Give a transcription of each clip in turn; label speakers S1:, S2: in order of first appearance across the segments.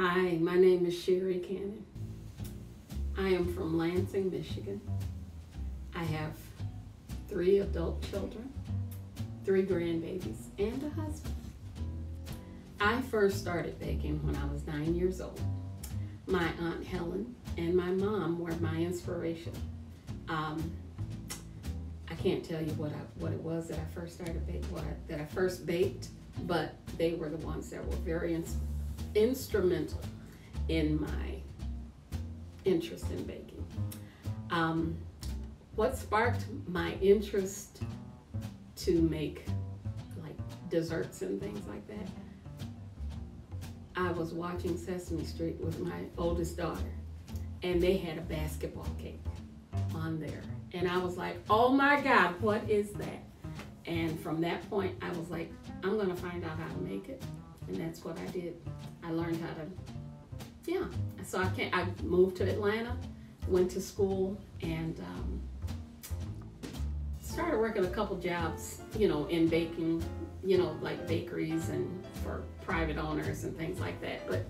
S1: Hi, my name is Sherri Cannon. I am from Lansing, Michigan. I have three adult children, three grandbabies, and a husband. I first started baking when I was nine years old. My Aunt Helen and my mom were my inspiration. Um, I can't tell you what I, what it was that I first started baking, I, that I first baked, but they were the ones that were very ins- instrumental in my interest in baking. Um, what sparked my interest to make like desserts and things like that? I was watching Sesame Street with my oldest daughter, and they had a basketball cake on there. And I was like, oh my God, what is that? And from that point, I was like, I'm gonna find out how to make it. And that's what I did. I learned how to, yeah. So I can't, I moved to Atlanta, went to school, and um, started working a couple jobs, you know, in baking, you know, like bakeries and for private owners and things like that. But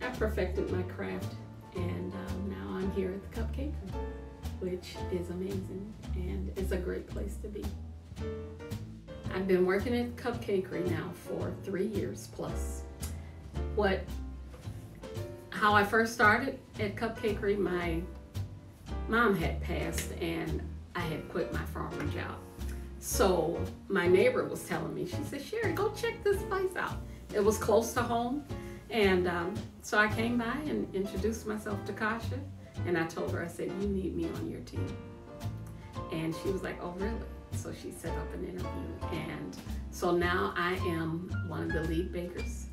S1: I perfected my craft, and um, now I'm here at the Cupcake, which is amazing, and it's a great place to be. I've been working at Kupcakerie now for three years plus. What, how I first started at Kupcakerie, my mom had passed and I had quit my farmer job. So my neighbor was telling me, she said, Sherri, go check this place out. It was close to home. And um, so I came by and introduced myself to Kasha. And I told her, I said, you need me on your team. And she was like, oh, really? So she set up an interview. And so now I am one of the lead bakers.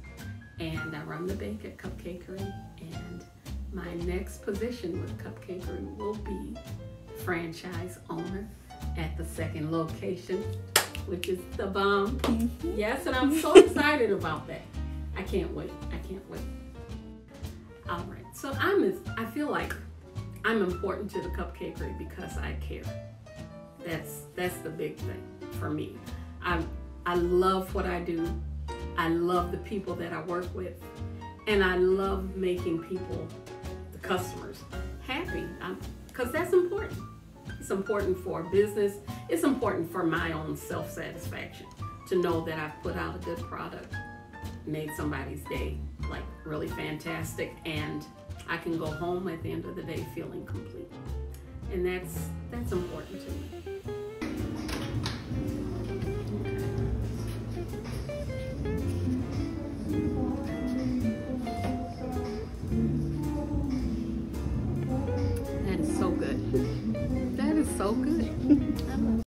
S1: And I run the bake at Kupcakerie. And my next position with Kupcakerie will be franchise owner at the second location, which is the bomb. Mm-hmm. Yes, and I'm so excited about that. I can't wait. I can't wait. All right. So I'm I feel like I'm important to the Kupcakerie because I care. That's that's the big thing for me. I I love what I do. I love the people that I work with. And I love making people, the customers, happy. Because that's important. It's important for business. It's important for my own self-satisfaction to know that I've put out a good product, made somebody's day like really fantastic, and I can go home at the end of the day feeling complete. And that's that's important to me. That is so good. That is so good.